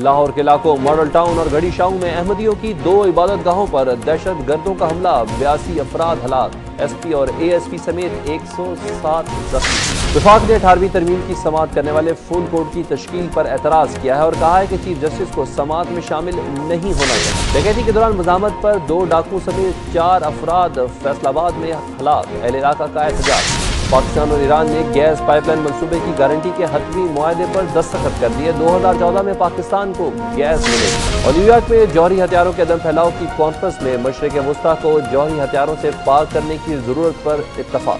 लाहौर के इलाकों, model town और गढ़ी शाह में अहमदियों की दो इबादत गाहों पर दहशत गर्दों का हमला, बयासी अफराद हलाक। एस पी और ए एस पी समेत एक सौ सात जख्मी। विफाक ने अठारहवीं तरमीम की समात करने वाले फूल कोर्ट की तश्कील पर एतराज़ किया है और कहा है कि चीफ जस्टिस को समात में शामिल नहीं होना चाहिए डकैती के दौरान मजामत पर दो डाकू समेत चार अफराद फैसलाबाद में हलाक। अहल इलाका का एहतजाज। पाकिस्तान और ईरान ने गैस पाइपलाइन मनसूबे की गारंटी के हतमी माहे पर दस्तखत कर दिए। 2014 में पाकिस्तान को गैस मिले। और न्यूयॉर्क में जौहरी हथियारों के अदम फैलाव की कॉन्फ्रेंस में मशरक वस्ती को जौहरी हथियारों से पार करने की ज़रूरत पर इतफाक